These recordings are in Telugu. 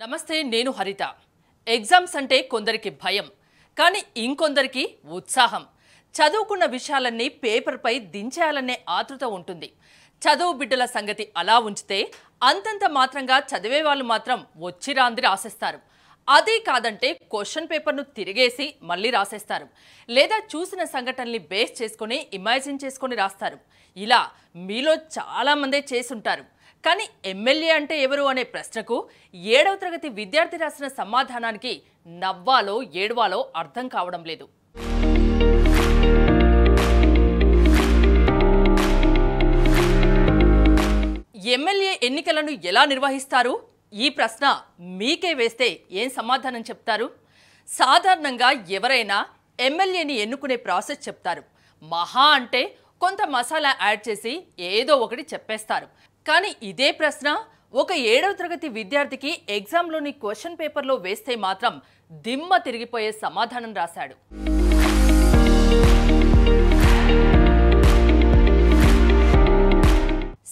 నమస్తే నేను హరిత. ఎగ్జామ్స్ అంటే కొందరికి భయం కానీ ఇంకొందరికి ఉత్సాహం. చదువుకున్న విషయాలన్నీ పేపర్పై దించేయాలనే ఆతృత ఉంటుంది. చదువు బిడ్డల సంగతి అలా ఉంచితే అంతంత మాత్రంగా చదివే వాళ్ళు మాత్రం వచ్చి రాంది రాసేస్తారు. అదే కాదంటే క్వశ్చన్ పేపర్ను తిరిగేసి మళ్ళీ రాసేస్తారు. లేదా చూసిన సంఘటనల్ని బేస్ చేసుకొని ఇమాజిన్ చేసుకొని రాస్తారు. ఇలా మీలో చాలామందే చేసుంటారు. కానీ ఎమ్మెల్యే అంటే ఎవరు అనే ప్రశ్నకు ఏడవ తరగతి విద్యార్థి రాసిన సమాధానానికి నవ్వాలో ఏడవాలో అర్థం కావడం లేదు. ఎమ్మెల్యే ఎన్నికలను ఎలా నిర్వహిస్తారు? ఈ ప్రశ్న మీకే వేస్తే ఏం సమాధానం చెప్తారు? సాధారణంగా ఎవరైనా ఎమ్మెల్యేని ఎన్నుకునే ప్రాసెస్ చెప్తారు. మహా అంటే కొంత మసాలా యాడ్ చేసి ఏదో ఒకటి చెప్పేస్తారు. కానీ ఇదే ప్రశ్న ఒక ఏడవ తరగతి విద్యార్థికి ఎగ్జామ్లోని క్వశ్చన్ పేపర్లో వేస్తే మాత్రం దిమ్మ తిరిగిపోయే సమాధానం రాశాడు.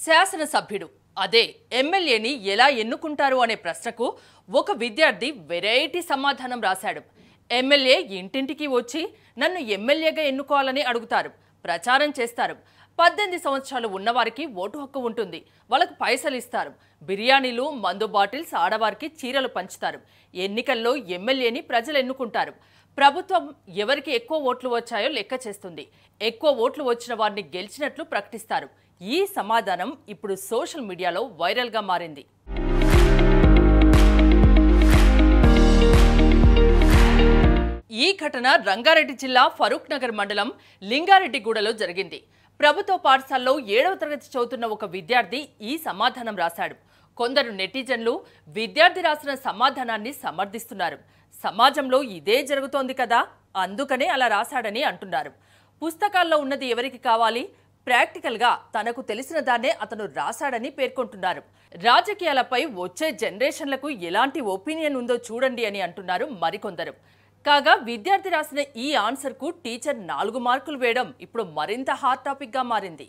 శాసనసభ్యుడు అదే ఎమ్మెల్యేని ఎలా ఎన్నుకుంటారు అనే ప్రశ్నకు ఒక విద్యార్థి వెరైటీ సమాధానం రాశాడు. ఎమ్మెల్యే ఇంటింటికి వచ్చి నన్ను ఎమ్మెల్యేగా ఎన్నుకోవాలని అడుగుతారు ప్రచారం చేస్తారు. పద్దెనిమిది సంవత్సరాలు ఉన్నవారికి ఓటు హక్కు ఉంటుంది. వాళ్ళకు పైసలు ఇస్తారు. బిర్యానీలు మందు బాటిల్స్ ఆడవారికి చీరలు పంచుతారు. ఎన్నికల్లో ఎమ్మెల్యేని ప్రజలు ఎన్నుకుంటారు. ప్రభుత్వం ఎవరికి ఎక్కువ ఓట్లు వచ్చాయో లెక్క చేస్తుంది. ఎక్కువ ఓట్లు వచ్చిన వారిని గెలిచినట్లు ప్రకటిస్తారు. ఈ సమాధానం ఇప్పుడు సోషల్ మీడియాలో వైరల్గా మారింది. ఈ ఘటన రంగారెడ్డి జిల్లా ఫరూక్ నగర్ మండలం లింగారెడ్డిగూడలో జరిగింది. ప్రభుత్వ పాఠశాలలో ఏడవ తరగతి చదువుతున్న ఒక విద్యార్థి ఈ సమాధానం రాశాడు. కొందరు నెటిజన్లు విద్యార్థి రాసిన సమాధానాన్ని సమర్థిస్తున్నారు. సమాజంలో ఇదే జరుగుతోంది కదా అందుకనే అలా రాశాడని అంటున్నారు. పుస్తకాల్లో ఉన్నది ఎవరికి కావాలి? ప్రాక్టికల్గా తనకు తెలిసిన దాన్నే అతను రాశాడని పేర్కొంటున్నారు. రాజకీయాలపై వచ్చే జనరేషన్లకు ఎలాంటి ఒపీనియన్ ఉందో చూడండి అని అంటున్నారు మరికొందరు. కాగా విద్యార్థి రాసిన ఈ ఆన్సర్కు టీచర్ నాలుగు మార్కులు వేయడం ఇప్పుడు మరింత హాట్ టాపిక్గా మారింది.